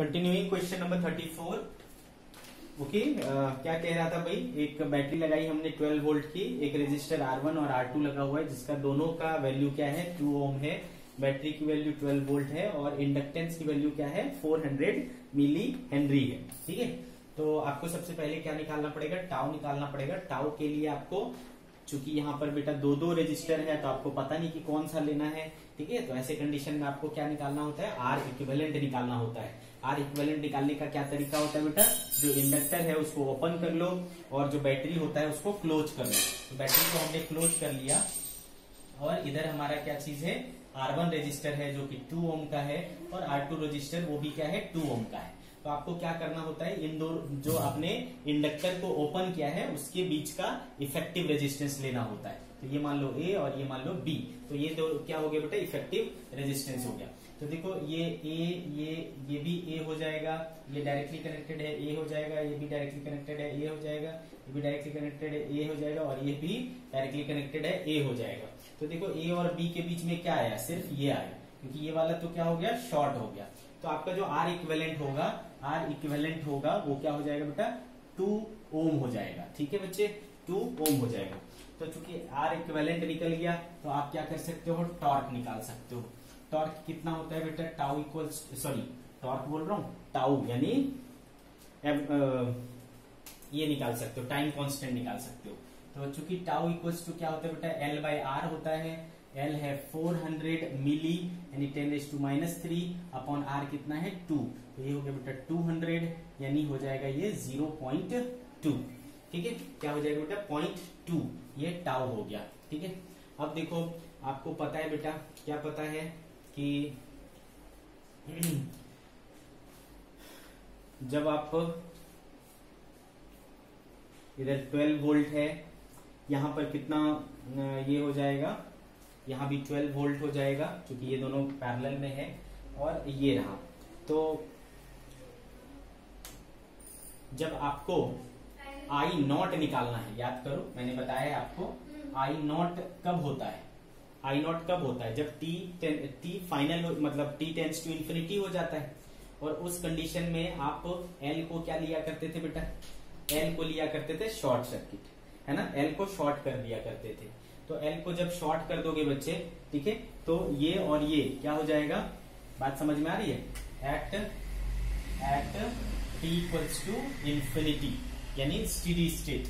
Continuing question number thirty four okay क्या कह रहा था भाई? एक बैटरी लगाई हमने 12 वोल्ट की, एक रेजिस्टर R1 और R2 लगा हुआ है, जिसका दोनों का वैल्यू क्या है? 2 ओम है। बैटरी की वैल्यू 12 वोल्ट है और इंडक्टेंस की वैल्यू क्या है? 400 मिली हेनरी है। ठीक है? तो आपको सबसे पहले क्या निकालना पड़ेगा? टाउ निकालना पड़ेगा। टाउ के लिए आपको, चूँकि यहाँ पर बेटा दो दो रजिस्टर है तो आपको पता नहीं कि कौन सा लेना है। ठीक है? तो ऐसे कंडीशन में आपको क्या निकालना होता है? आर इक्विवेलेंट निकालना होता है। आर इक्विवेलेंट निकालने का क्या तरीका होता है बेटा? जो इंडक्टर है, उसको ओपन कर लो और जो बैटरी होता है, उसको क्लोज कर लो। तो बैटरी को हमने क्लोज कर लिया और इधर हमारा क्या चीज़ है? आर वन रजिस्टर है, जो कि टू ओम का है और आर टू रजिस्टर वो भी क्या है? टू ओम का है। तो आपको क्या करना होता है? इन दो जो आपने इंडक्टर को ओपन किया है, उसके बीच का इफ़ेक्टिव रेजिस्टेंस लेना होता है। तो ये मान लो ए और ये मान लो बी तो ये दो क्या हो गया बेटा? इफ़ेक्टिव रेजिस्टेंस हो गया। तो देखो ये ए ये ये भी ए हो जाएगा, ये डायरेक्टली कनेक्टेड है ए हो जाएगा, ये भी डायरेक्टली कनेक्टेड है ए हो जाएगा, ये भी डायरेक्टली कनेक्टेड है ए हो जाएगा और ये भी डायरेक्टली कनेक्टेड है ए हो जाएगा। तो देखो ए और बी के बीच में क्या आया? सिर्फ़ ये आया। क्योंकि ये वाला तो क्या हो गया? शॉर्ट हो गया। तो आपका जो आर इक्वेलेंट होगा आर इक्वेलेंट होगा, वो क्या हो जाएगा बेटा? टू ओम हो जाएगा। ठीक है बच्चे? टू ओम हो जाएगा। तो चूँकि आर इक्वेलेंट निकल गया तो आप क्या कर सकते हो? टॉर्क निकाल सकते हो। टॉर्क कितना होता है बेटा? टाउ इक्वल सॉरी टॉर्क बोल रहा हूँ? टाउ यानी ये निकाल सकते हो टाइम कांस्टेंट निकाल सकते हो। तो चूँकि टाउ इक्वल्स टू क्या होता है बेटा? एल बाई आर होता है। एल है 400 मिली यानी ten S two minus three upon R कितना है? टू तो ये हो गया बेटा 200 यानी हो जाएगा ये 0.2 ठीक है? क्या हो जाएगा बेटा? पॉइंट टू ये टाउ हो गया, ठीक है? अब देखो, आपको पता है बेटा, क्या पता है कि जब आप इधर 12 वोल्ट है, यहाँ पर कितना ये हो जाएगा, यहाँ भी 12 वोल्ट हो जाएगा, क्योंकि ये दोनों पैरेलल में है, और ये रहा। तो जब आपको आई नॉट निकालना है याद करो मैंने बताया आपको आई नॉट कब होता है? आई नॉट कब होता है? जब टी टी फाइनल मतलब टी टेंस टू इन्फिनिटी हो जाता है। और उस कंडीशन में आप एल को क्या लिया करते थे बेटा? एल को लिया करते थे शॉर्ट सर्किट है ना? एल को शॉर्ट कर दिया करते थे। तो एल को जब शॉर्ट कर दोगे बच्चे ठीक है? तो ये और ये क्या हो जाएगा? बात समझ में आ रही है? At at t equals to infinity यानी स्टीडी स्टेट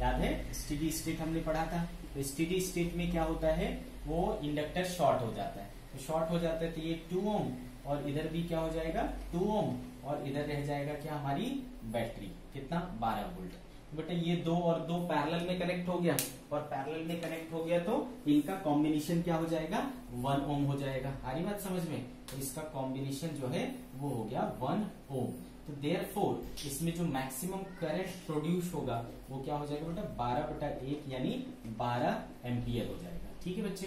याद है? स्टीडी स्टेट हमने पढ़ा था। तो स्टीडी स्टेट में क्या होता है? वो इंडक्टर शॉर्ट हो जाता है। तो शॉर्ट हो जाता है तो ये टू ओम और इधर भी क्या हो जाएगा? टू ओम और इधर रह जाएगा क्या हमारी? बैटरी कितना? बारह वोल्ट बेटा ये दो और दो पैरेलल में कनेक्ट हो गया। और पैरेलल में कनेक्ट हो गया तो इनका कॉम्बिनेशन क्या हो जाएगा? वन ओम हो जाएगा। रही बात समझ में? तो इसका कॉम्बिनेशन जो है, वो हो गया वन ओम तो देयर इसमें जो मैक्सिमम करंट प्रोड्यूस होगा, वो क्या हो जाएगा बेटा? बारह बटा एक यानी बारह एम्पियर हो जाएगा। ठीक है बच्चे?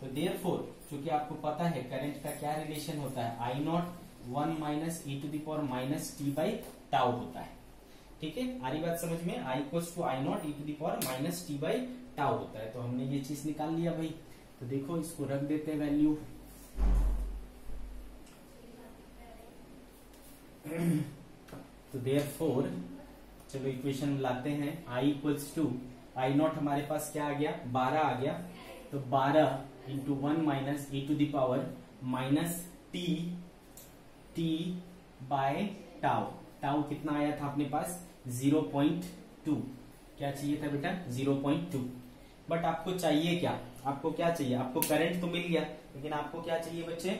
तो देयर फोर चूँकि आपको पता है करंट का क्या रिलेशन होता है? I naught one minus E to the power minus T by tau होता है। ठीक है? आरी बात समझ में? I equals to I naught E to the power minus T by tau होता है। तो हमने ये चीज़ निकाल लिया भाई। तो देखो, इसको रख देते हैं वैल्यू तो देयर फोर चलो इक्वेशन लाते हैं I equals to I naught हमारे पास क्या आ गया? बारह आ गया। तो बारह into one minus E to the power minus T T by tau tau कितना आया था अपने पास? 0.2 क्या चाहिए था बेटा? 0.2 बट आपको चाहिए क्या? आपको क्या चाहिए? आपको करंट तो मिल गया, लेकिन आपको क्या चाहिए बच्चे?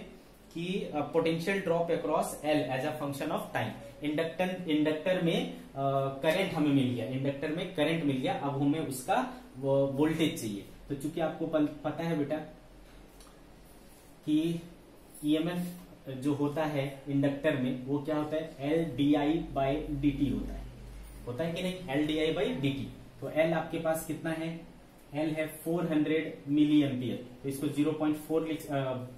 कि potential drop across L as a function of time inductor inductor में करंट uh, हमें मिल गया. इंडक्टर में करंट मिल गया. अब हमें उसका वोल्टेज चाहिए. तो चूँकि आपको पता है बेटा कि ईएमएफ जो होता है इंडक्टर में वो क्या होता है? L D I by D T होता है. होता है कि नहीं? L D I by D T तो एल आपके पास कितना है? एल है 400 मिली एम्पियर तो इसको 0.4 लिख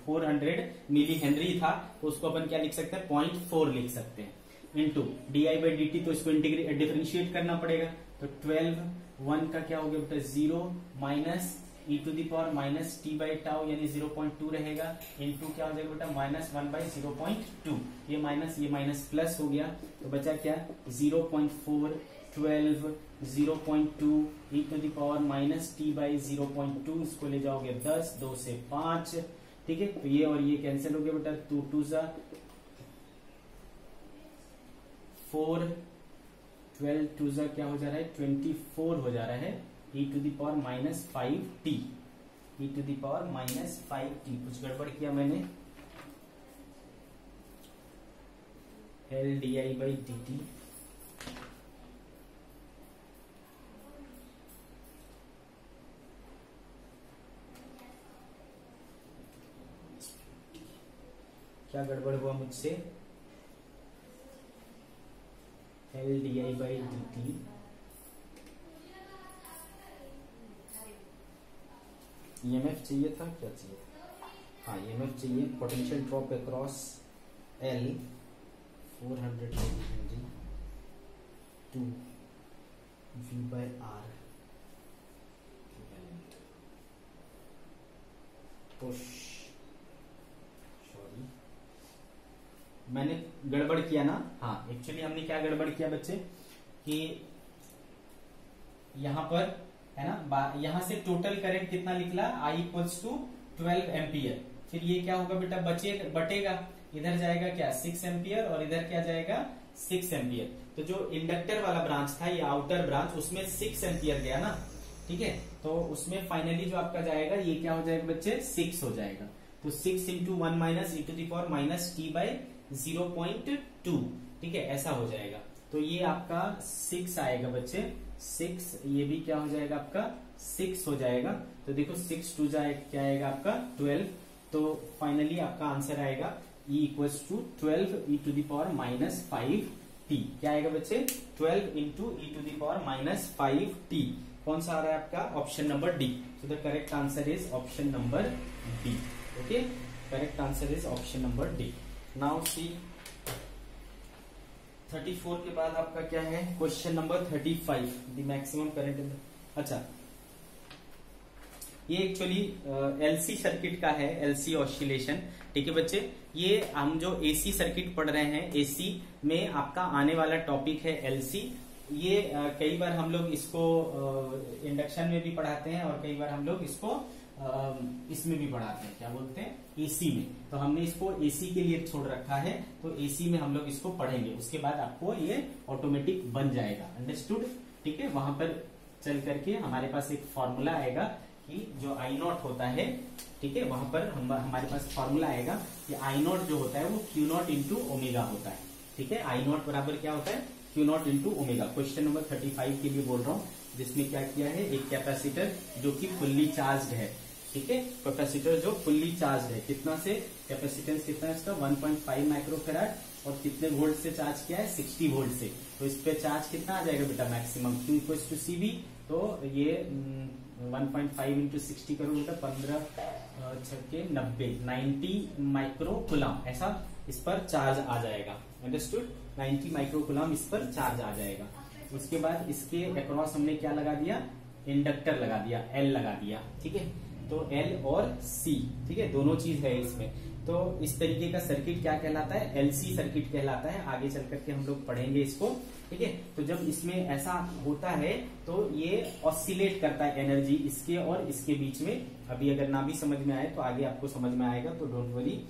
फोर हंड्रेड मिली हेनरी था तो उसको अपन क्या लिख सकते हैं? पॉइंट फोर लिख सकते हैं। Into D I by D T तो इसको डिफ्रेंशिएट करना पड़ेगा। तो 12 वन का क्या हो गया बेटा? Zero minus E to the power minus T by tau यानी ज़ीरो पॉइंट टू रहेगा। टू क्या हो जाएगा बेटा? Minus one by zero point two ये माइनस ये माइनस प्लस हो गया। तो बचा क्या? Zero point four twelve zero point two E to the power minus T by zero point two इसको ले जाओगे दस, दो से पाँच। ठीक है? तो ये और ये कैंसिल हो गया बेटा टू टू जा फोर ट्वेल्व टू जा क्या हो जा रहा है? ट्वेंटी फोर हो जा रहा है। E to the power minus five T E to the power minus five T कुछ गड़बड़ किया मैंने। L D I by D T क्या गड़बड़ हुआ मुझसे? L D I by D T EMF चाहिए था? क्या चाहिए? हाँ ईएमएफ चाहिए। Potential drop across L four hundred two V by R push sorry मैंने गड़बड़ किया ना? हाँ एक्चुअली हमने क्या गड़बड़ किया बच्चे? कि यहाँ पर, है ना यहाँ से टोटल करंट कितना निकला? I equals to twelve ampere फिर ये क्या होगा बेटा? बचे, बटेगा। इधर जाएगा क्या? सिक्स एम्पियर और इधर क्या जाएगा? सिक्स एम्पियर तो जो इंडक्टर वाला ब्रांच था, ये आउटर ब्रांच उसमें सिक्स एम्पियर गया ना? ठीक है? तो उसमें फाइनली जो आपका जाएगा, ये क्या हो जाएगा बच्चे? सिक्स हो जाएगा। तो six into one minus into to the power minus T by zero point two, ठीक है, ऐसा हो जाएगा। तो ये आपका सिक्स आएगा बच्चे। सिक्स ये भी क्या हो जाएगा आपका? सिक्स हो जाएगा। तो देखो सिक्स टू जाए, क्या आएगा आपका? ट्वेल्व तो फाइनली आपका आंसर आएगा। E equals to twelve E to the power minus five T क्या आएगा बच्चे? Twelve into E to the power minus five T कौन सा आ रहा है आपका? Option number D so the correct answer is option number D okay correct answer is option number D now C 34 के बाद आपका क्या है? Question number 35 the maximum current अच्छा। ये एक्चुअली एलसी सर्किट का है एलसी ऑसिलेशन ठीक है बच्चे? ये हम जो एसी सर्किट पढ़ रहे हैं एसी में आपका आने वाला टॉपिक है एलसी ये uh, कई बार हम लोग इसको इंडक्शन uh, में भी पढ़ाते हैं और कई बार हम लोग इसको इसमें भी बढ़ाते हैं। क्या बोलते हैं? एसी में। तो हमने इसको एसी के लिए छोड़ रखा है तो एसी में हम लोग इसको पढ़ेंगे। उसके बाद आपको ये ऑटोमेटिक बन जाएगा। अंडरस्टूड ठीक है? वहाँ पर चल करके हमारे पास एक फॉर्मूला आएगा कि जो आई नॉट होता है, ठीक है? वहाँ पर हम, हमारे पास फॉर्मूला आएगा कि आई नॉट जो होता है वो क्यू नॉट इंटू ओमेगा होता है। ठीक है? आई नॉट बराबर क्या होता है? Q naught into omega question number thirty five के लिए बोल रहा हूँ, जिसमें क्या किया है? एक कैपेसिटर जो कि फुल्ली चार्ज है। ठीक है? कैपेसिटर जो फुल्ली चार्ज है, कितना से? कैपेसिटेंस कितना है इसका? 1.5 माइक्रोफेराड और कितने वोल्ट से चार्ज किया है? 60 वोल्ट से। तो इस पे चार्ज कितना आ जाएगा बेटा maximum Q equal to C B तो ये 1.5 पॉइंट फाइव इंटू सिक्सटी करोगे बेटा पंद्रह छक्के नब्बे। नाइन्टी माइक्रोकुलाम ऐसा इस पर चार्ज आ जाएगा। अंडरस्टूड 90 माइक्रोकुलाम इस पर चार्ज आ जाएगा। उसके बाद इसके अक्रॉस हमने क्या लगा दिया? इंडक्टर लगा दिया। एल लगा दिया। ठीक है? तो एल और सी ठीक है? दोनों चीज़ है इसमें। तो इस तरीके का सर्किट क्या कहलाता है? एलसी सर्किट कहलाता है। आगे चल करके हम लोग पढ़ेंगे इसको, ठीक है? तो जब इसमें ऐसा होता है तो ये ऑसिलेट करता है एनर्जी इसके और इसके बीच में। अभी अगर ना भी समझ में आए तो आगे आपको समझ में आएगा तो डोंट वरी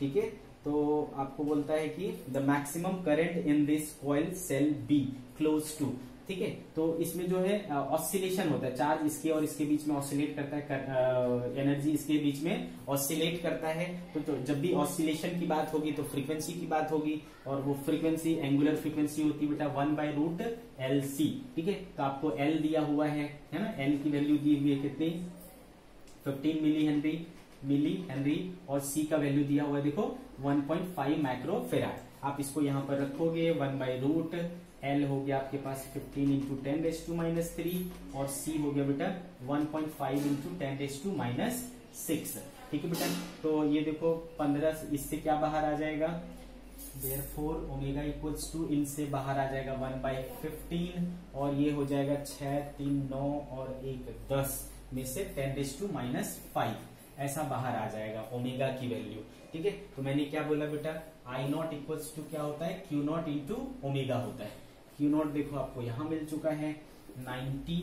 ठीक है? तो आपको बोलता है कि the maximum current in this coil shall be close to ठीक है? तो इसमें जो है ऑसिलेशन होता है। चार्ज इसके और इसके बीच में ऑसिलेट करता है कर, आ, एनर्जी इसके बीच में ऑसिलेट करता है। तो, तो जब भी ऑसिलेशन की बात होगी तो फ्रीक्वेंसी की बात होगी और वो फ्रीक्वेंसी एंगुलर फ्रीक्वेंसी होती है बेटा one by root L C ठीक है? तो आपको एल दिया हुआ है है ना? एल की वैल्यू दी हुई है कितनी? Fifteen milli henry milli henry और सी का वैल्यू दिया हुआ है देखो 1.5 माइक्रो फेराड आप इसको यहाँ पर रखोगे वन बाय रूट एल हो गया आपके पास 15 into ten raise to minus three और सी हो गया बेटा 1.5 point five into ten raise to minus six ठीक है बेटा? तो ये देखो 15 इससे क्या बाहर आ जाएगा? देर फोर ओमेगा इक्वल्स टू इनसे बाहर आ जाएगा वन बाई फिफ्टीन और ये हो जाएगा छह, तीन, नौ और एक, दस। में से ten raise to minus five ऐसा बाहर आ जाएगा ओमेगा की वैल्यू ठीक है? तो मैंने क्या बोला बेटा? आई नॉट इक्वल्स टू क्या होता है? क्यू नॉट इंटू ओमेगा होता है। क्यू नॉट देखो, आपको यहाँ मिल चुका है 90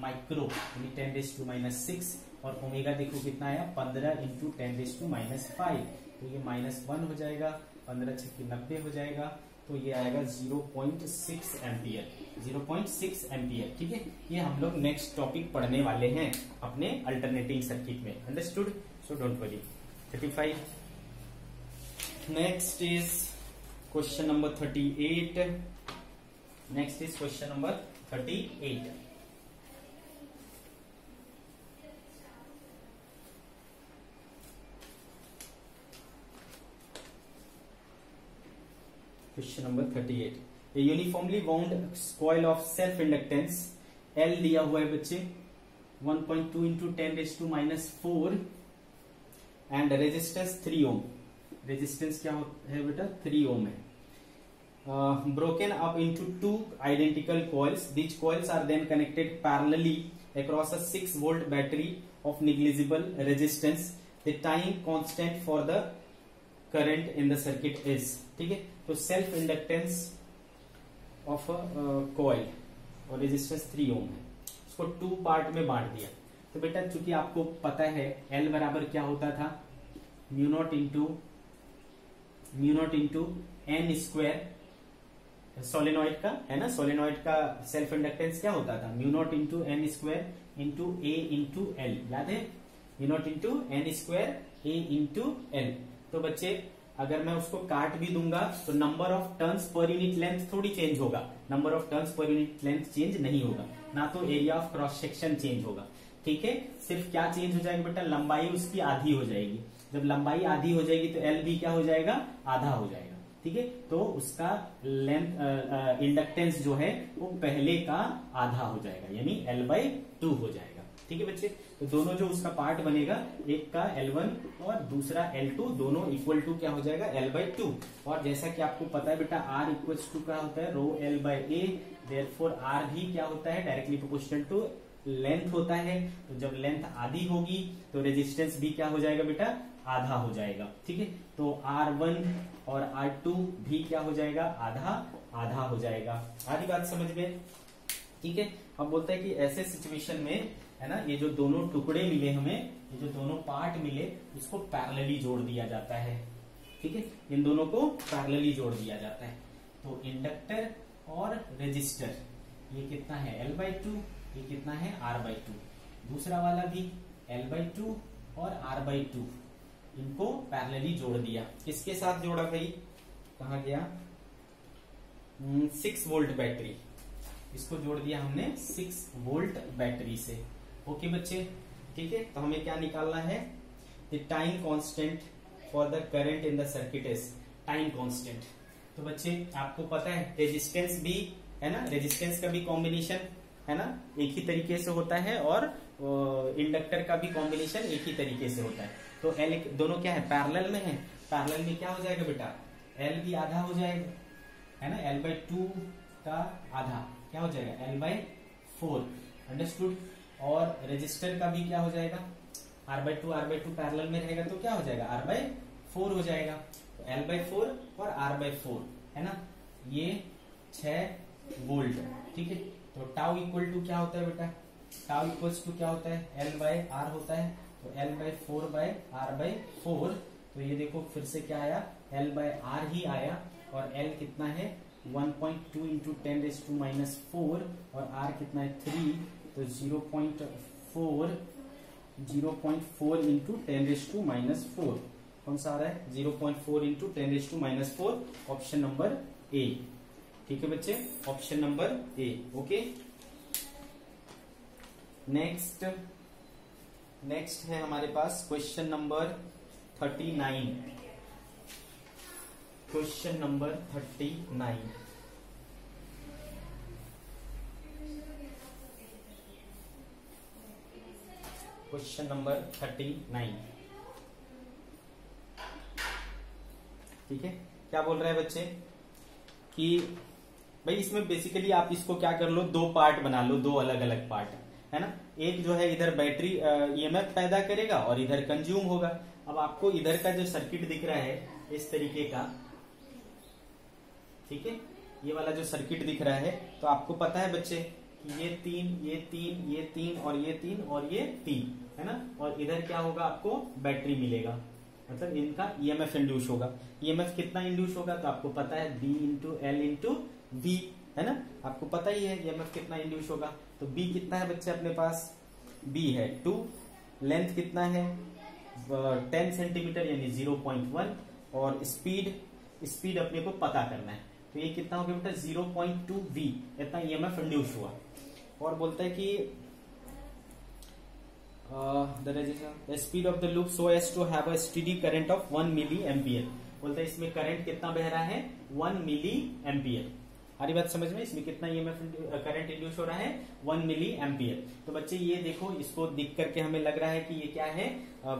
माइक्रो, यानी ten raise to minus six और ओमेगा देखो कितना आया 15 into ten raise to minus five तो ये माइनस वन हो जाएगा, पंद्रह छक्की नब्बे हो जाएगा तो ये आएगा 0.6 एम्पियर 0.6 एम्पियर ठीक है? ये हम लोग नेक्स्ट टॉपिक पढ़ने वाले हैं अपने अल्टरनेटिंग सर्किट में understood so don't worry 35 next is question number 38 next is question number 38 question number 38 A uniformly wound coil of self inductance L दिया हुआ है बच्चे. 1.2 point two into ten raise to minus four and resistance three ohm resistance क्या है बेटा? Three ohm है. Broken up into two identical coils which coils are then connected parallelly across a 6 volt battery of negligible resistance. The time constant for the current in the circuit is, ठीक है? तो self inductance of coil और resistance three ohm है। उसको two part में बांट दिया। तो बेटा, चूँकि आपको पता है एल बराबर क्या होता था? Mu naught into mu naught into N square solenoid का, है ना? सोलेनॉइड का सेल्फ इंडक्टेंस क्या होता था? Mu naught into N square into A into L याद है? Mu naught into N square A into L तो बच्चे, अगर मैं उसको काट भी दूँगा तो number of turns per unit length थोड़ी चेंज होगा। Number of turns per unit length change नहीं होगा। ना तो area of cross section change होगा। ठीक है? सिर्फ़ क्या चेंज हो जाएगा बेटा? लंबाई उसकी आधी हो जाएगी। जब लंबाई आधी हो जाएगी तो एल भी क्या हो जाएगा? आधा हो जाएगा। ठीक है? तो उसका लेंथ इंडक्टेंस जो है, वो पहले का आधा हो जाएगा, यानी एल बाई टू हो जाएगा। ठीक है बच्चे? तो दोनों जो उसका पार्ट बनेगा, एक का L1 और दूसरा L2 दोनों इक्वल टू क्या हो जाएगा? L बाई टू और जैसा कि आपको पता है बेटा, R इक्वल टू क्या होता है? Rho L by A therefore R भी क्या होता है? डायरेक्टली प्रोपोर्शनल टू लेंथ होता है। तो जब लेंथ आधी होगी तो रेजिस्टेंस भी क्या हो जाएगा बेटा? आधा हो जाएगा, ठीक है? तो R1 और R2 भी क्या हो जाएगा? आधा आधा हो जाएगा। आधी बात समझ में ठीक है? अब बोलते हैं कि ऐसे सिचुएशन में, है ना, ये जो दोनों टुकड़े मिले हमें, ये जो दोनों पार्ट मिले, उसको पैरेलली जोड़ दिया जाता है। ठीक है? इन दोनों को पैरेलली जोड़ दिया जाता है। तो इंडक्टर और रेजिस्टर ये कितना है? एल बाई टू ये कितना है? आर बाई टू दूसरा वाला भी एल बाई टू और आर बाई टू इनको पैरेलली जोड़ दिया। किसके साथ जोड़ा भाई? कहा गया? सिक्स वोल्ट बैटरी इसको जोड़ दिया हमने सिक्स वोल्ट बैटरी से। ओके बच्चे? ठीक है? तो हमें क्या निकालना है? The time constant for the current in the circuit is time constant तो बच्चे, आपको पता है रेजिस्टेंस भी, है ना? रेजिस्टेंस का भी कॉम्बिनेशन है ना? एक ही तरीके से होता है और इंडक्टर का भी कॉम्बिनेशन एक ही तरीके से होता है। तो एल दोनों क्या है? पैरेलल में है। पैरेलल में क्या हो जाएगा बेटा? एल भी आधा हो जाएगा, है ना? एल बाई टू का आधा, क्या हो जाएगा? एल बाई फोर अंडरस्टूड और रेजिस्टर का भी क्या हो जाएगा? R by two R by two parallel में रहेगा तो क्या हो जाएगा? आर बाई फोर हो जाएगा। तो एल बाई फोर और आर बाई फोर है ना? ये छ वोल्ट ठीक है? तो टाउ इक्वल टू क्या होता है बेटा? टाउ इक्वल टू क्या होता है? एल बाई आर होता है। तो L by four by R by four तो ये देखो फिर से क्या आया? एल बाय आर ही आया और एल कितना है? 1.2 point two into ten raise to minus four और आर कितना है? थ्री तो zero point four zero point four into ten raise to minus four कौन सा आ रहा है? Zero point four into ten raise to minus four option number A ठीक है बच्चे? Option number A okay next next है हमारे पास question number thirty nine question number thirty nine question number thirty nine ठीक है? क्या बोल रहे हैं बच्चे? कि भाई इसमें बेसिकली आप इसको क्या कर लो, दो पार्ट बना लो, दो अलग अलग पार्ट है ना? एक जो है इधर बैटरी ईएमएफ पैदा करेगा और इधर कंज्यूम होगा। अब आपको इधर का जो सर्किट दिख रहा है, इस तरीके का, ठीक है? ये वाला जो सर्किट दिख रहा है तो आपको पता है बच्चे कि ये तीन ये तीन ये तीन और ये तीन और ये तीन, है ना? और इधर क्या होगा, आपको बैटरी मिलेगा। मतलब इनका ईएमएफ इंड्यूस होगा। ईएमएफ कितना इंड्यूस होगा तो आपको पता है B into L into V है ना? आपको पता ही है ईएमएफ कितना इंड्यूस होगा। तो बी कितना है बच्चे अपने पास? बी है टू लेंथ कितना है? टेन सेंटीमीटर यानी ज़ीरो पॉइंट वन और स्पीड स्पीड अपने को पता करना है। तो ये कितना हो गया बेटा? ज़ीरो पॉइंट टू वी इतना ईएमएफ इंड्यूस हुआ। और बोलता है कि speed of the loop so as to have a steady current of one milliampere बोलता है इसमें करंट कितना बह रहा है? वन मिली एम्पियर हरी बात समझ में? इसमें कितना ईएमएफ करंट इंड्यूस हो रहा है? वन मिली एम्पियर तो बच्चे, ये देखो, इसको दिख करके हमें लग रहा है कि ये क्या है?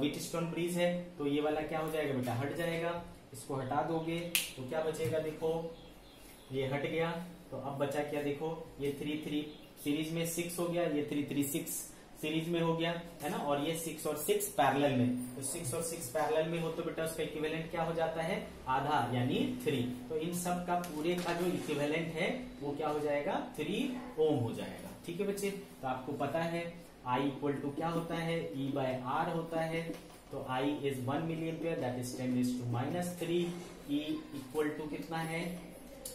विटस्टोन ब्रिज है। तो ये वाला क्या हो जाएगा बेटा? हट जाएगा। इसको हटा दोगे तो क्या बचेगा देखो? ये हट गया। तो अब बचा क्या देखो? ये थ्री थ्री सीरीज़ में सिक्स हो गया, ये थ्री थ्री सिक्स सीरीज़ में हो गया, है ना? और ये सिक्स और सिक्स पैरेलल में। तो सिक्स और सिक्स पैरेलल में हो तो बेटा उसका इक्विवेलेंट क्या हो जाता है? आधा, यानी थ्री तो इन सब का पूरे का जो इक्विवेलेंट है, वो क्या हो जाएगा? थ्री ओम हो जाएगा। ठीक है बच्चे? तो आपको पता है आई इक्वल टू क्या होता है? ई बाय आर होता है। तो I is one milliampere that is ten raise to minus three E equal to कितना है?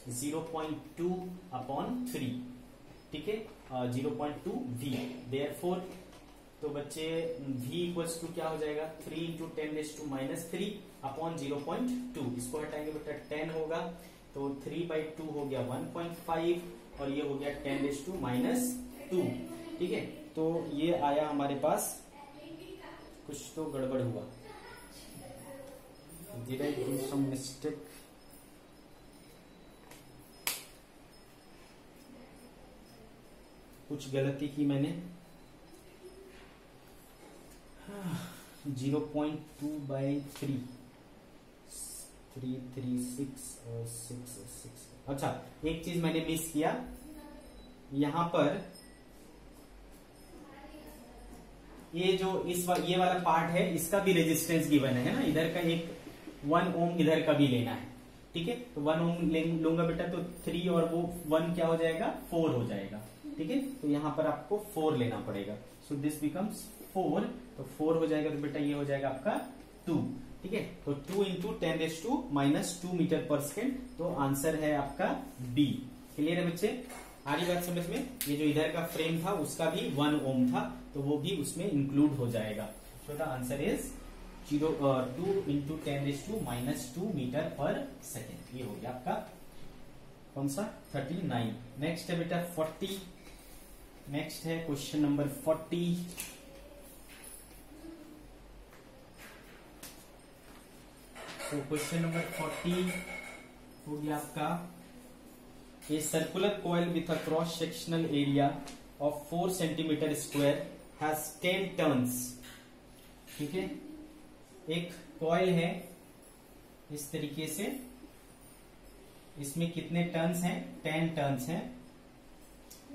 Zero point two upon three ठीक है? Zero point two V there four तो बच्चे, v इक्वल्स टू क्या हो जाएगा? Three into ten raise to minus three upon zero point two. इसको हटाएँगे बेटा टेन होगा तो थ्री बाई टू हो गया वन पॉइंट फाइव और ये हो गया ten raise to minus two ठीक है? तो ये आया हमारे पास, कुछ तो गड़बड़ हुआ। Did I do some mistake कुछ गलती की मैंने? Zero point two by three. Three three six और सिक्स सिक्स। अच्छा एक चीज़ मैंने मिस किया। यहाँ पर ये जो इस वा, ये वाला पार्ट है इसका भी रेजिस्टेंस गिवन है ना? इधर का एक वन ओम इधर का भी लेना है। ठीक है? तो वन ओम लूँगा बेटा तो थ्री और वो वन क्या हो जाएगा? फोर हो जाएगा। ठीक है? तो यहाँ पर आपको फोर लेना पड़ेगा। सो दिस बिकम्स फोर तो फोर हो जाएगा तो बेटा ये हो जाएगा आपका टू ठीक है? तो two into ten raise to minus two metre per second तो आंसर है आपका बी क्लियर है बच्चे? आ रही बात समझ में? ये जो इधर का फ्रेम था, उसका भी वन ओम था तो वो भी उसमें इंक्लूड हो जाएगा। तो answer is zero two into ten raise to minus two metre per second ये हो गया आपका, कौन सा? थर्टी नाइन नेक्स्ट है बेटा फोर्टी नेक्स्ट है क्वेश्चन नंबर फोर्टी तो क्वेश्चन नंबर फोर्टी हो गया आपका a circular coil with a cross sectional area of four centimetre square has ten turns ठीक है? एक कॉयल है, इस तरीके से। इसमें कितने टर्न्स हैं? टेन टर्न्स हैं।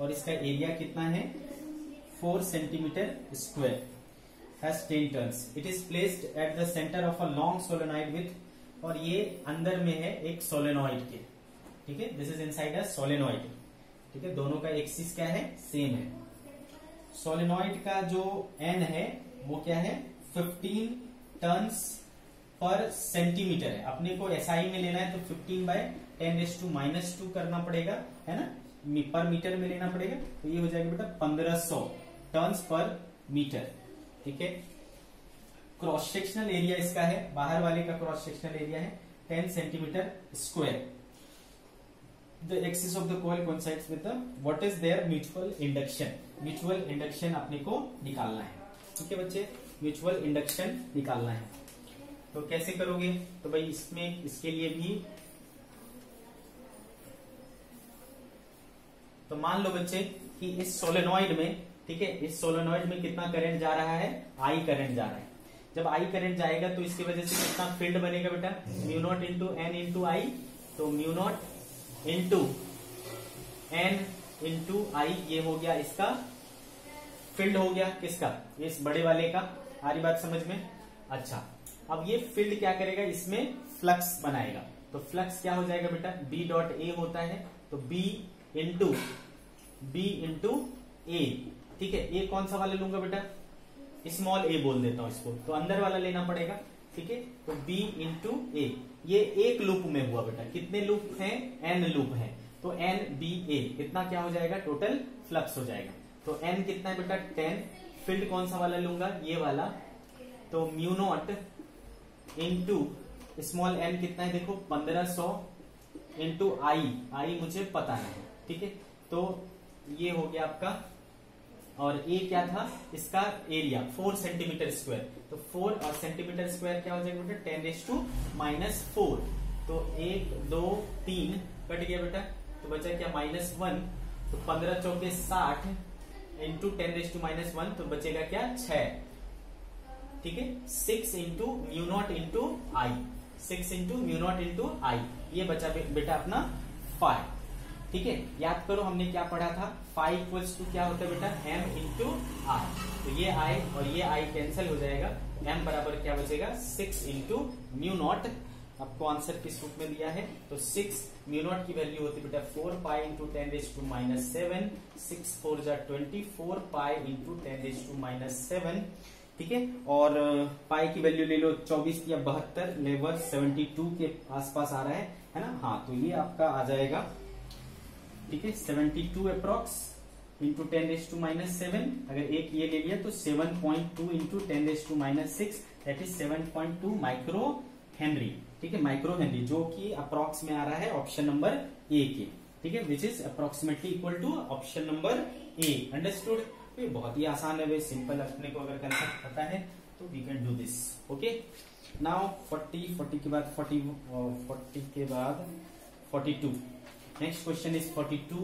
और इसका एरिया कितना है? Four centimetre square has 10 turns. It is placed at the center of a long solenoid with और ये अंदर में है एक सोलेनॉइड के। ठीक है? This is inside a solenoid ठीक है? दोनों का एक्सिस क्या है? सेम है। सोलेनॉइड का जो एन है, वो क्या है? 15 टर्न्स पर सेंटीमीटर है। अपने को एसआई में लेना है तो 15 by ten raise to minus two करना पड़ेगा, है ना? पर मीटर में लेना पड़ेगा? तो ये हो जाएगा बेटा 1500 टर्न्स पर मीटर, ठीक है? क्रॉस सेक्शनल एरिया इसका है, बाहर वाले का क्रॉस सेक्शनल एरिया है, ten centimetre square. The axis of the coincides with the what is their mutual induction mutual induction अपने को निकालना है, ठीक है बच्चे? म्यूचुअल इंडक्शन निकालना है। तो कैसे करोगे? तो भाई इसमें, इसके लिए भी तो मान लो बच्चे कि इस सोलेनॉइड में, ठीक है, इस सोलेनॉइड में कितना करंट जा रहा है? आई करंट जा रहा है। जब आई करंट जाएगा तो इसकी वजह से कितना फ़ील्ड बनेगा बेटा? Mu naught into N into I तो mu naught into N into I ये हो गया इसका फ़ील्ड हो गया किसका? इस बड़े वाले का। आ रही बात समझ में? अच्छा अब ये फ़ील्ड क्या करेगा? इसमें फ्लक्स बनाएगा। तो फ्लक्स क्या हो जाएगा बेटा? बी डॉट ए होता है। तो B into B into A ठीक है? ए कौन सा वाला लूँगा बेटा? स्मॉल ए बोल देता हूँ इसको। तो अंदर वाला लेना पड़ेगा। ठीक है? तो बी इंटू ए ये एक लूप में हुआ बेटा। कितने लूप हैं? एन लूप है। तो एन बी ए कितना क्या हो जाएगा? टोटल फ्लक्स हो जाएगा। तो एन कितना है बेटा? टेन फ़ील्ड कौन सा वाला लूँगा? ये वाला। तो mu naught into small N कितना है? देखो, पंद्रह सौ इंटू आई आई मुझे पता है ठीक है? तो ये हो गया आपका, और ए क्या था? इसका एरिया फोर सेंटीमीटर स्क्वायर तो फोर और सेंटीमीटर स्क्वायर क्या हो जाएगा बेटा? Ten raise to minus four तो एक, दो, तीन, कट गया बेटा। तो बचा क्या? माइनस वन तो पंद्रह चौके साठ into ten raise to minus one तो बचेगा क्या? छ ठीक है? Six into mu naught into I six into mu naught into I ये बचा बेटा अपना फाइव ठीक है? याद करो हमने क्या पढ़ा था? फाइव इक्वल्स टू क्या होता है बेटा? एम इंटू आर तो ये आई और ये आई कैंसिल हो जाएगा। एम बराबर क्या बचेगा? सिक्स इंटू म्यू नॉट आपको आंसर किस रूप में दिया है? तो सिक्स म्यू नॉट की वैल्यू होती है बेटा four pi into ten raise to minus seven six four जा twenty four pi into ten raise to minus seven ठीक है? और पाई की वैल्यू ले लो चौबीस या बहत्तर लेवल सेवेंटी टू के आसपास आ रहा है। है ना? हाँ तो ये आपका आ जाएगा। ठीक है? Seventy two approx into ten raise to minus seven अगर एक ये ले लिया तो seven point two into ten raise to minus six that is seven point two micro henry ठीक है? माइक्रो हेनरी जो कि अप्रोक्स में आ रहा है ऑप्शन नंबर ए के। ठीक है? Which is approximately equal to option number A understood ये बहुत ही आसान है वे सिंपल अपने को अगर कंसेप्ट पता है तो we can do this okay now 40 40 के बाद 40 40 के बाद 42 नेक्स्ट क्वेश्चन इज़ 42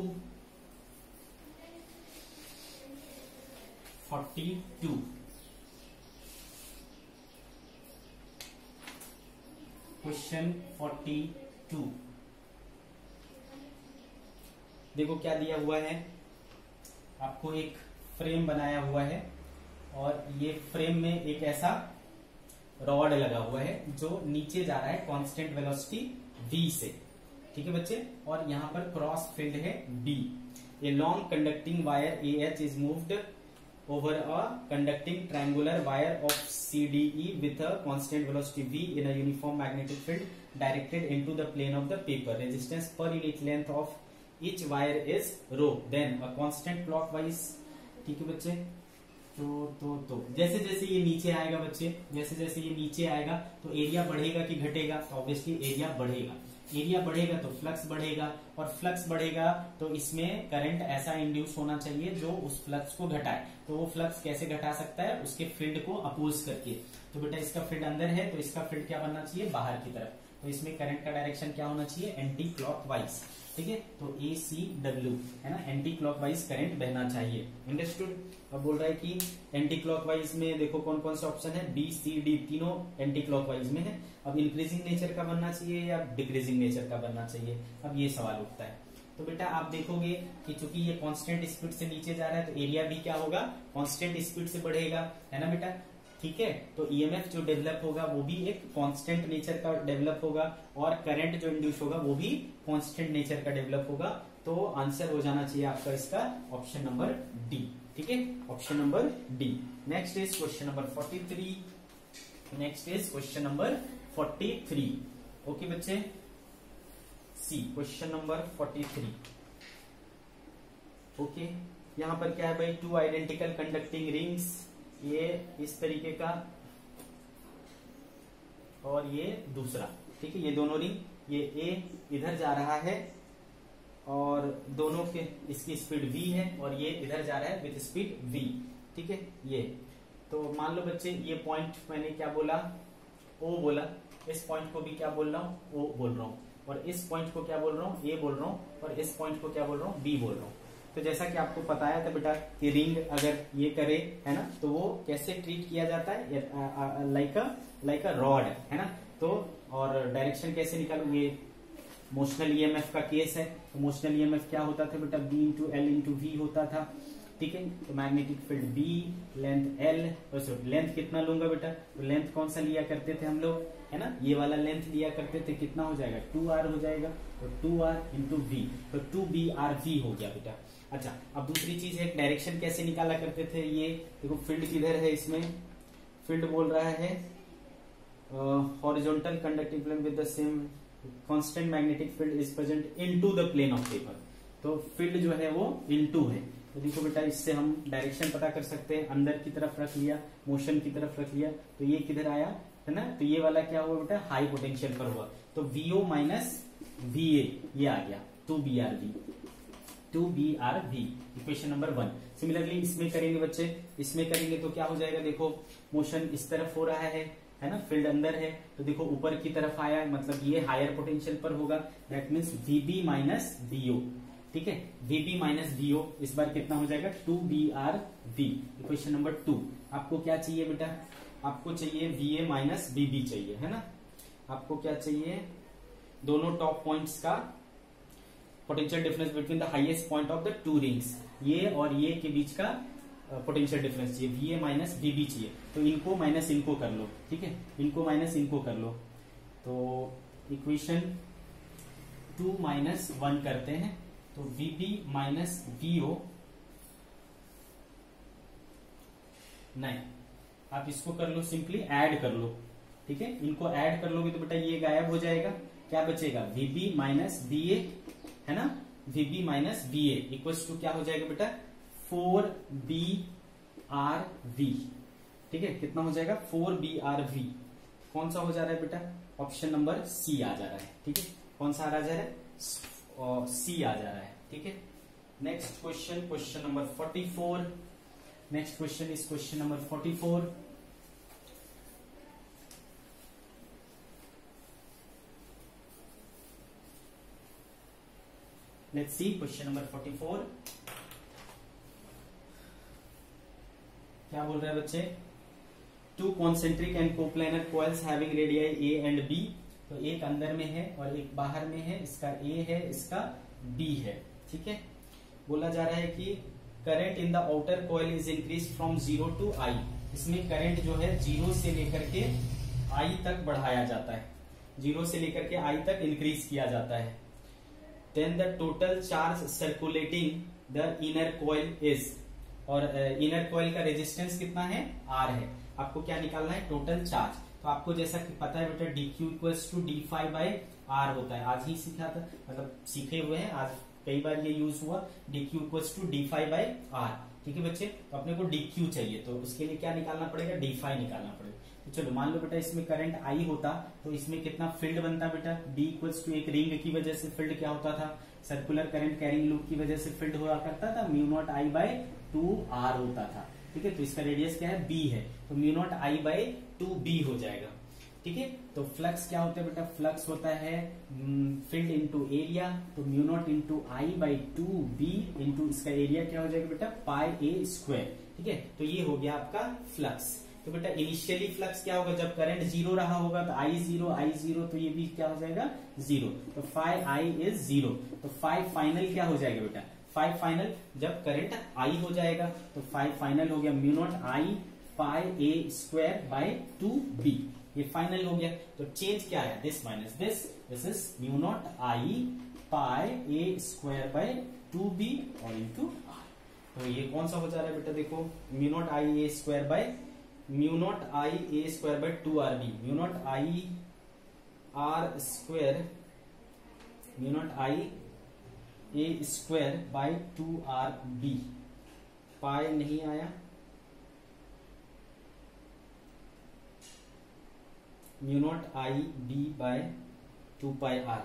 42 क्वेश्चन 42 देखो क्या दिया हुआ है? आपको एक फ्रेम बनाया हुआ है और ये फ्रेम में एक ऐसा रॉड लगा हुआ है जो नीचे जा रहा है कांस्टेंट वेलोसिटी v से। ठीक है बच्चे? और यहाँ पर क्रॉस फ़ील्ड है B a long conducting wire A H is moved over a conducting triangular wire of C D E with a constant velocity V in a uniform magnetic field directed into the plane of the paper resistance per unit length of each wire is rho then a constant clockwise ठीक है बच्चे? तो तो तो। जैसे जैसे ये नीचे आएगा बच्चे, जैसे जैसे ये नीचे आएगा तो एरिया बढ़ेगा कि घटेगा? तो ऑब्वियसली एरिया बढ़ेगा। एरिया बढ़ेगा तो फ्लक्स बढ़ेगा और फ्लक्स बढ़ेगा तो इसमें करंट ऐसा इंड्यूस होना चाहिए जो उस फ्लक्स को घटाए। तो वो फ्लक्स कैसे घटा सकता है? उसके फ़ील्ड को अपोज करके। तो बेटा इसका फ़ील्ड अंदर है तो इसका फ़ील्ड क्या बनना चाहिए? बाहर की तरफ़। तो इसमें करंट का डायरेक्शन क्या होना चाहिए? एंटी क्लॉक ठीक है? तो ए सी डब्ल्यू है ना? एंटी क्लॉकवाइज करंट बहना चाहिए। अंडरस्टूड अब बोल रहा है कि एंटी क्लॉकवाइज में देखो कौन कौन से ऑप्शन है? बी सी डी तीनों एंटी क्लॉकवाइज में है। अब इंक्रीजिंग नेचर का बनना चाहिए या डिक्रीजिंग नेचर का बनना चाहिए? अब ये सवाल उठता है। तो बेटा, आप देखोगे कि चूँकि ये कांस्टेंट स्पीड से नीचे जा रहा है तो एरिया भी क्या होगा? कांस्टेंट स्पीड से बढ़ेगा। है ना बेटा? ठीक है? तो ईएमएफ जो डेवलप होगा, वो भी एक कांस्टेंट नेचर का डेवलप होगा और करंट जो इंड्यूस होगा, वो भी कांस्टेंट नेचर का डेवलप होगा। तो आंसर हो जाना चाहिए आपका इसका ऑप्शन नंबर डी ठीक है? Option number D next is question number forty three next is question number forty three okay बच्चे? See question number forty three okay यहाँ पर क्या है भाई? टू आइडेंटिकल कंडक्टिंग रिंग्स ये इस तरीके का और ये दूसरा। ठीक है, ये दोनों रिंग, ये ए इधर जा रहा है और दोनों के इसकी स्पीड v है और ये इधर जा रहा है विथ स्पीड v ठीक है, ये। तो मान लो बच्चे, ये पॉइंट मैंने क्या बोला? ओ बोला। इस पॉइंट को भी क्या बोल रहा हूँ? ओ बोल रहा हूँ। और इस पॉइंट को क्या बोल रहा हूँ? ए बोल रहा हूँ। और इस पॉइंट को क्या बोल रहा हूँ? बी बोल रहा हूँ। तो जैसा कि आपको बताया था बेटा कि रिंग अगर ये करे, है ना तो वो कैसे ट्रीट किया जाता है? लाइक लाइक अ रॉड है ना? तो और डायरेक्शन कैसे निकालू? ये मोशनल ईएमएफ का केस है। तो मोशनल ईएमएफ क्या होता था बेटा? B into L into V होता था, ठीक है? तो magnetic field B length L sorry length कितना लूँगा बेटा? तो लेंथ कौन सा लिया करते थे हम लोग? है ना? ये वाला लेंथ लिया करते थे, कितना हो जाएगा? टू आर हो जाएगा तो टू आर इंटू वी तो टू बी आर वी हो गया बेटा। अच्छा अब दूसरी चीज़ है डायरेक्शन कैसे निकाला करते थे ये? देखो फ़ील्ड किधर है इसमें? फ़ील्ड बोल रहा है horizontal conducting plane with the same constant magnetic field is present into the plane of paper तो फ़ील्ड जो है वो इनटू है। तो देखो बेटा, इससे हम डायरेक्शन पता कर सकते हैं। अंदर की तरफ़ रख लिया मोशन की तरफ़ रख लिया। तो ये किधर आया, है ना? तो ये वाला क्या हुआ बेटा? हाई पोटेंशियल पर हुआ। तो वीओ माइनस वी ए ये आ गया two B R V two B R V equation number one similarly इसमें करेंगे बच्चे, इसमें करेंगे तो क्या हो जाएगा? देखो मोशन इस तरफ़ हो रहा है है ना? फ़ील्ड अंदर है तो देखो, ऊपर की तरफ़ आया मतलब ये हायर पोटेंशियल पर होगा। That means V B minus V O ठीक है? वीबी माइनस वीओ इस बार कितना हो जाएगा? Two B R V equation number two आपको क्या चाहिए बेटा? आपको चाहिए वी ए माइनस बीबी चाहिए, है ना? आपको क्या चाहिए? दोनों टॉप पॉइंट्स का potential difference between the highest point of the two rings ये और ये के बीच का पोटेंशियल डिफरेंस चाहिए। V A minus B B चाहिए। तो इनको माइनस इनको कर लो, ठीक है? इनको माइनस इनको कर लो। तो इक्वेशन टू माइनस वन करते हैं। तो वी बी माइनस वीओ नहीं आप इसको कर लो सिंपली ऐड कर लो, ठीक है? इनको ऐड कर लोगे तो बेटा ये गायब हो जाएगा। क्या बचेगा? वीबी माइनस बी ए है ना? V B minus B A equal to क्या हो जाएगा बेटा? फोर बी आर वी ठीक है? कितना हो जाएगा? फोर बी आर वी कौन सा हो जा रहा है बेटा? ऑप्शन नंबर सी आ जा रहा है। ठीक है? कौन सा आ जा रहा है? सी आ जा रहा है। ठीक है? Next question question number forty four next question is question number forty four let's see, question number 44 क्या बोल रहे हैं बच्चे? Two concentric and coplanar coils having radii A and B तो एक अंदर में है और एक बाहर में है। इसका ए है, इसका बी है। ठीक है? बोला जा रहा है कि current in the outer coil is increase from zero to I इसमें करंट जो है ज़ीरो से लेकर के आई तक बढ़ाया जाता है। ज़ीरो से लेकर के आई तक इंक्रीज किया जाता है। Then the total charge circulating the inner coil is और इनर कॉइल का रेजिस्टेंस कितना है? आर है। आपको क्या निकालना है? टोटल चार्ज तो आपको जैसा कि पता है बेटा D Q equals to D phi by R होता है। आज ही सीखा था। मतलब सीखे हुए हैं। आज कई बार ये यूज़ हुआ। D Q equals to D phi by R ठीक है बच्चे? तो अपने को डी क्यू चाहिए। तो उसके लिए क्या निकालना पड़ेगा? डी फाइव निकालना पड़ेगा। चलो मान लो बेटा इसमें करंट आई होता तो इसमें कितना फ़ील्ड बनता बेटा? डी इक्वल्स टू एक रिंग की वजह से फ़ील्ड क्या होता था? सर्कुलर करंट कैरिंग लूप की वजह से फ़ील्ड हुआ करता था mu naught I by two R होता था। ठीक है? तो इसका रेडियस क्या है? बी है। तो mu naught I by two B हो जाएगा। ठीक है? तो फ्लक्स क्या होता है बेटा? फ्लक्स होता है फ़ील्ड इंटू एरिया तो mu naught into I by two B into इसका एरिया क्या हो जाएगा बेटा? पाई ए स्क्वायर ठीक है? तो ये हो गया आपका फ्लक्स तो बेटा इनिशियली फ्लक्स क्या होगा? जब करंट ज़ीरो रहा होगा तो आई ज़ीरो आई ज़ीरो तो ये भी क्या हो जाएगा? Zero to five I is zero to five final क्या हो जाएगा बेटा? फाइव फाइनल जब करंट आई हो जाएगा तो फाइव फाइनल हो गया mu naught I pi A square by two B ये फाइनल हो गया। तो चेंज क्या है? This minus this this is mu naught I pi A square by two B और इंटू आर तो ये कौन सा हो जा रहा है बेटा? देखो mu naught I A square by mu naught I A square by two R B mu naught I R square mu naught I A square by two R B पाए नहीं आया। Mu naught I B by two pi R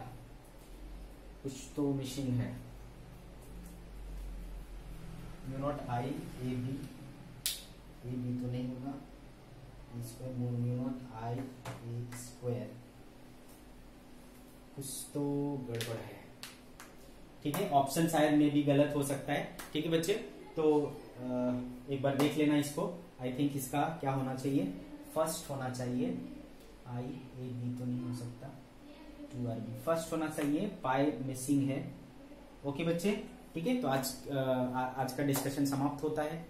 कुछ तो missing है। Mu naught I A B A B तो नहीं होगा। Square mu naught I A square. कुछ तो गड़बड़ है। ठीक है ऑप्शन शायद में भी गलत हो सकता है। ठीक है बच्चे तो एक बार देख लेना इसको। आई थिंक इसका क्या होना चाहिए? फ़र्स्ट होना चाहिए। आई ए बी तो नहीं हो सकता। टू आर बी फ़र्स्ट होना चाहिए। पाई मिसिंग है। ओके बच्चे ठीक है तो आज आ, आज का डिस्कशन समाप्त होता है।